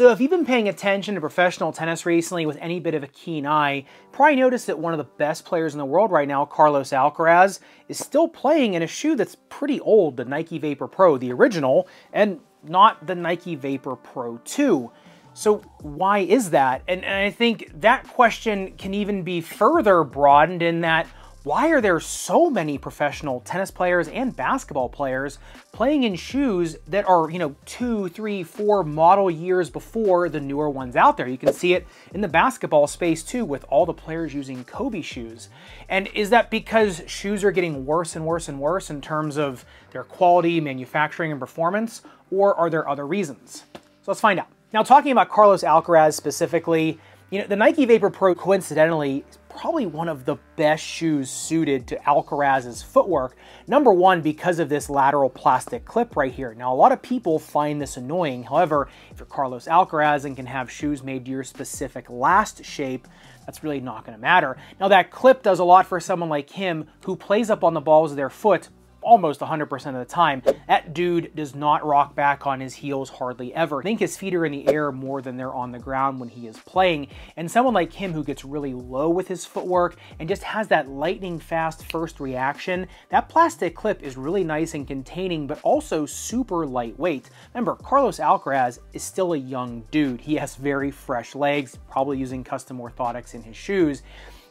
So if you've been paying attention to professional tennis recently with any bit of a keen eye, probably noticed that one of the best players in the world right now, Carlos Alcaraz, is still playing in a shoe that's pretty old, the Nike Vapor Pro, the original, and not the Nike Vapor Pro 2. So why is that? And, and I think that question can even be further broadened in that why are there so many professional tennis players and basketball players playing in shoes that are, you know, two, three, four model years before the newer ones out there? You can see it in the basketball space too with all the players using Kobe shoes. And is that because shoes are getting worse and worse and worse in terms of their quality, manufacturing, and performance? Or are there other reasons? So let's find out. Now, talking about Carlos Alcaraz specifically, you know, the Nike Vapor Pro coincidentally probably one of the best shoes suited to Alcaraz's footwork. Number one, because of this lateral plastic clip right here. Now, a lot of people find this annoying. However, if you're Carlos Alcaraz and can have shoes made to your specific last shape, that's really not going to matter. Now, that clip does a lot for someone like him who plays up on the balls of their foot almost 100% of the time. That dude does not rock back on his heels hardly ever. I think his feet are in the air more than they're on the ground when he is playing. And someone like him who gets really low with his footwork and just has that lightning fast first reaction, that plastic clip is really nice and containing, but also super lightweight. Remember, Carlos Alcaraz is still a young dude. He has very fresh legs, probably using custom orthotics in his shoes.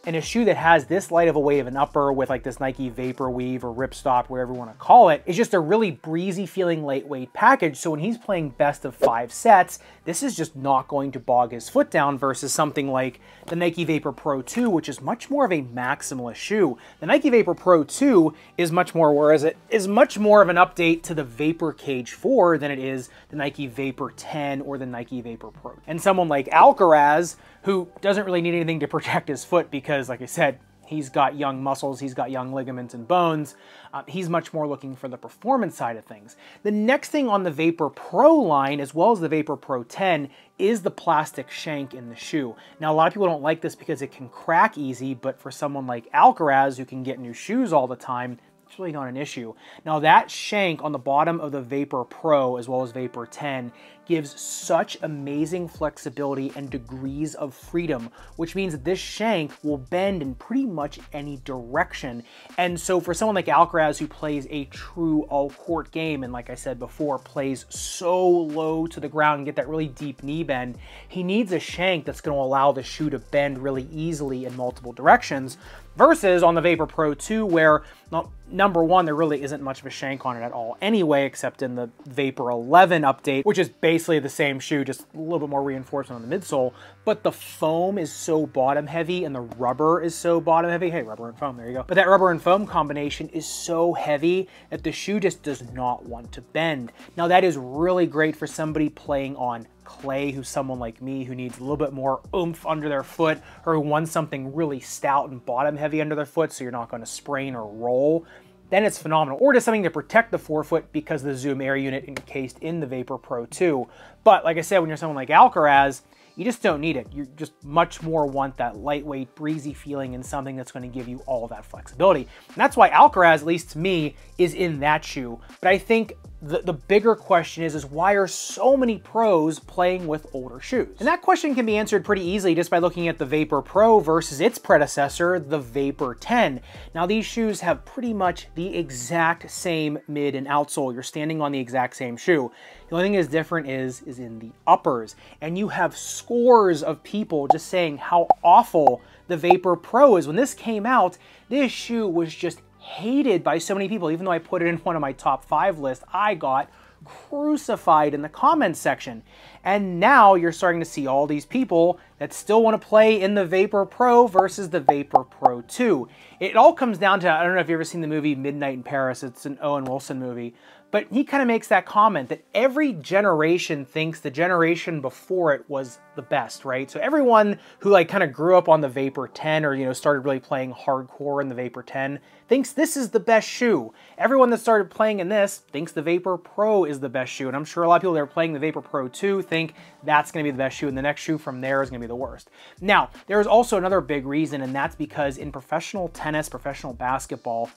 And a shoe that has this light of a wave and upper with like this Nike Vapor Weave or Ripstop, whatever you want to call it, is just a really breezy feeling lightweight package. So when he's playing best of five sets, this is just not going to bog his foot down versus something like the Nike Vapor Pro 2, which is much more of a maximalist shoe. The Nike Vapor Pro 2 is much more, whereas it is much more of an update to the Vapor Cage 4 than it is the Nike Vapor 10 or the Nike Vapor Pro. And someone like Alcaraz, who doesn't really need anything to protect his foot because, like I said, he's got young muscles, he's got young ligaments and bones. Uh, he's much more looking for the performance side of things. The next thing on the Vapor Pro line, as well as the Vapor Pro 10, is the plastic shank in the shoe. Now, a lot of people don't like this because it can crack easy, but for someone like Alcaraz who can get new shoes all the time, it's really not an issue. Now that shank on the bottom of the Vapor Pro as well as Vapor 10 gives such amazing flexibility and degrees of freedom, which means this shank will bend in pretty much any direction. And so for someone like Alcaraz who plays a true all-court game, and like I said before, plays so low to the ground and get that really deep knee bend, he needs a shank that's gonna allow the shoe to bend really easily in multiple directions versus on the Vapor Pro 2 where, well, number one, there really isn't much of a shank on it at all anyway, except in the Vapor 11 update, which is based basically the same shoe, just a little bit more reinforcement on the midsole, but the foam is so bottom heavy and the rubber is so bottom heavy. Hey, rubber and foam, there you go. But that rubber and foam combination is so heavy that the shoe just does not want to bend. Now that is really great for somebody playing on clay who's someone like me who needs a little bit more oomph under their foot or who wants something really stout and bottom heavy under their foot so you're not going to sprain or roll then it's phenomenal. Or just something to protect the forefoot because the Zoom Air unit encased in the Vapor Pro 2. But like I said, when you're someone like Alcaraz, you just don't need it. You just much more want that lightweight, breezy feeling and something that's going to give you all that flexibility. And that's why Alcaraz, at least to me, is in that shoe. But I think the, the bigger question is, is why are so many pros playing with older shoes? And that question can be answered pretty easily just by looking at the Vapor Pro versus its predecessor, the Vapor 10. Now these shoes have pretty much the exact same mid and outsole. You're standing on the exact same shoe. The only thing that's different is, is in the uppers. And you have scores of people just saying how awful the Vapor Pro is. When this came out, this shoe was just hated by so many people. Even though I put it in one of my top five lists, I got crucified in the comments section. And now you're starting to see all these people that still want to play in the Vapor Pro versus the Vapor Pro 2. It all comes down to, I don't know if you've ever seen the movie Midnight in Paris, it's an Owen Wilson movie, but he kind of makes that comment that every generation thinks the generation before it was the best, right? So everyone who like kind of grew up on the Vapor 10 or, you know, started really playing hardcore in the Vapor 10 thinks this is the best shoe. Everyone that started playing in this thinks the Vapor Pro is the best shoe. And I'm sure a lot of people that are playing the Vapor Pro 2 think that's going to be the best shoe and the next shoe from there is going to be the worst. Now, there is also another big reason and that's because in professional tennis, professional basketball,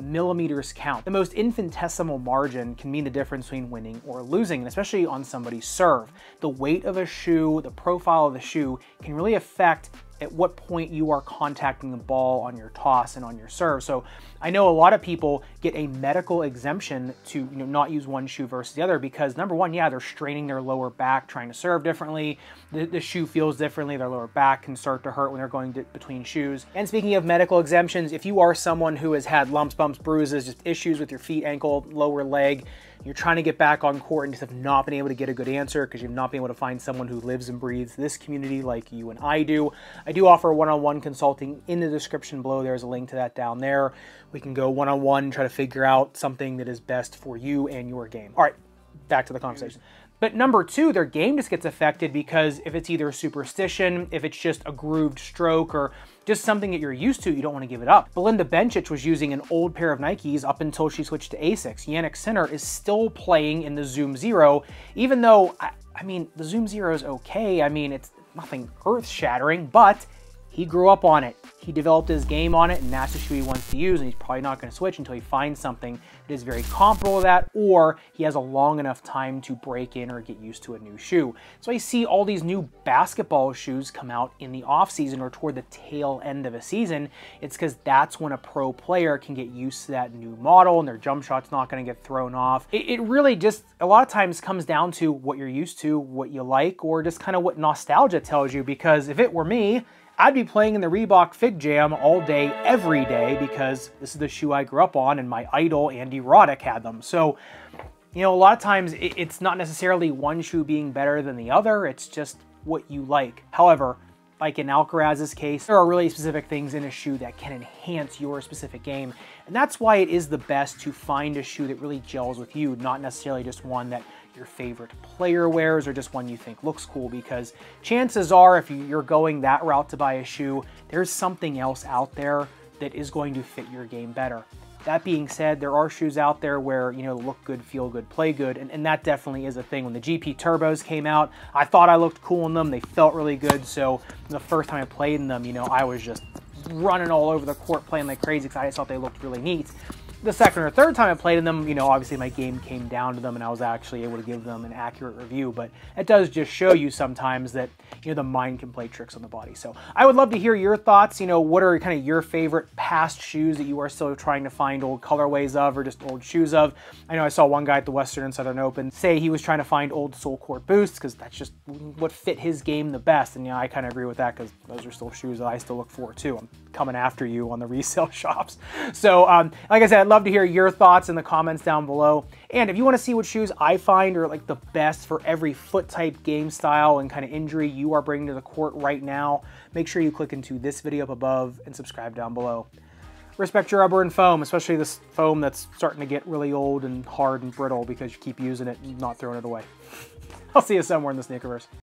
millimeters count. The most infinitesimal margin can mean the difference between winning or losing, and especially on somebody's serve. The weight of a shoe, the profile of the shoe can really affect at what point you are contacting the ball on your toss and on your serve. So I know a lot of people get a medical exemption to you know, not use one shoe versus the other because number one, yeah, they're straining their lower back trying to serve differently. The, the shoe feels differently. Their lower back can start to hurt when they're going to, between shoes. And speaking of medical exemptions, if you are someone who has had lumps, bumps, bruises, just issues with your feet, ankle, lower leg, you're trying to get back on court and just have not been able to get a good answer because you've not been able to find someone who lives and breathes this community like you and I do. I do offer one-on-one consulting in the description below. There's a link to that down there. We can go one-on-one, -on -one, try to figure out something that is best for you and your game. All right, back to the conversation. But number two, their game just gets affected because if it's either superstition, if it's just a grooved stroke, or just something that you're used to, you don't want to give it up. Belinda Bencic was using an old pair of Nikes up until she switched to Asics. Jannik Sinner is still playing in the Zoom Zero, even though, I, I mean, the Zoom Zero is okay. I mean, it's nothing earth-shattering, but he grew up on it. He developed his game on it, and that's the shoe he wants to use, and he's probably not going to switch until he finds something is very comparable to that, or he has a long enough time to break in or get used to a new shoe. So I see all these new basketball shoes come out in the off season or toward the tail end of a season. It's because that's when a pro player can get used to that new model, and their jump shot's not going to get thrown off. It, it really just, a lot of times comes down to what you're used to, what you like, or just kind of what nostalgia tells you, because if it were me, I'd be playing in the Reebok Fig Jam all day, every day, because this is the shoe I grew up on and my idol, Andy Roddick, had them. So, you know, a lot of times it's not necessarily one shoe being better than the other, it's just what you like. However, like in Alcaraz's case, there are really specific things in a shoe that can enhance your specific game. And that's why it is the best to find a shoe that really gels with you, not necessarily just one that your favorite player wears or just one you think looks cool because chances are if you're going that route to buy a shoe, there's something else out there that is going to fit your game better. That being said, there are shoes out there where, you know, look good, feel good, play good, and, and that definitely is a thing. When the GP Turbos came out, I thought I looked cool in them. They felt really good, so the first time I played in them, you know, I was just running all over the court playing like crazy because I just thought they looked really neat the second or third time I played in them, you know, obviously my game came down to them and I was actually able to give them an accurate review, but it does just show you sometimes that, you know, the mind can play tricks on the body. So I would love to hear your thoughts, you know, what are kind of your favorite past shoes that you are still trying to find old colorways of or just old shoes of? I know I saw one guy at the Western and Southern Open say he was trying to find old SoleCourt boosts because that's just what fit his game the best. And, you know, I kind of agree with that because those are still shoes that I still look for too. I'm coming after you on the resale shops. So, um, like I said, I'd love to hear your thoughts in the comments down below. And if you want to see what shoes I find are like the best for every foot type game style and kind of injury you are bringing to the court right now, make sure you click into this video up above and subscribe down below. Respect your rubber and foam, especially this foam that's starting to get really old and hard and brittle because you keep using it and not throwing it away. I'll see you somewhere in the sneakerverse.